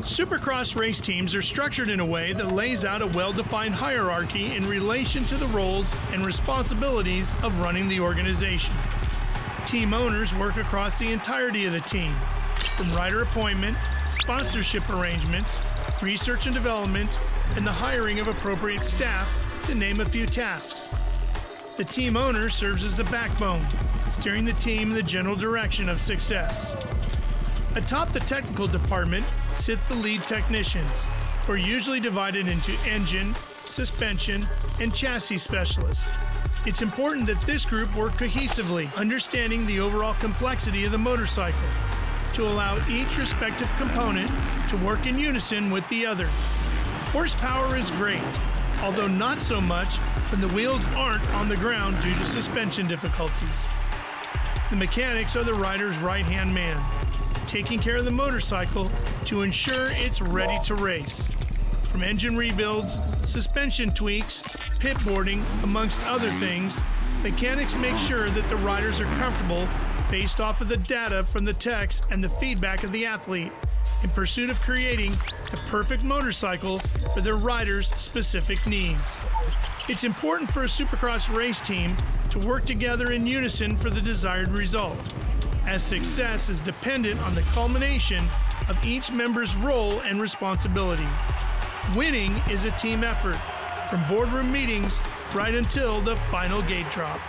Supercross race teams are structured in a way that lays out a well defined hierarchy in relation to the roles and responsibilities of running the organization. Team owners work across the entirety of the team, from rider appointment, sponsorship arrangements, research and development, and the hiring of appropriate staff, to name a few tasks. The team owner serves as the backbone, steering the team in the general direction of success. Atop the technical department sit the lead technicians, who are usually divided into engine, suspension, and chassis specialists. It's important that this group work cohesively, understanding the overall complexity of the motorcycle, to allow each respective component to work in unison with the other. Horsepower is great, although not so much when the wheels aren't on the ground due to suspension difficulties. The mechanics are the rider's right hand man, taking care of the motorcycle to ensure it's ready to race. From engine rebuilds, suspension tweaks, pit boarding, amongst other things, mechanics make sure that the riders are comfortable based off of the data from the techs and the feedback of the athlete in pursuit of creating the perfect motorcycle for their rider's specific needs. It's important for a supercross race team to work together in unison for the desired result, as success is dependent on the culmination of each member's role and responsibility. Winning is a team effort, from boardroom meetings right until the final gate drop.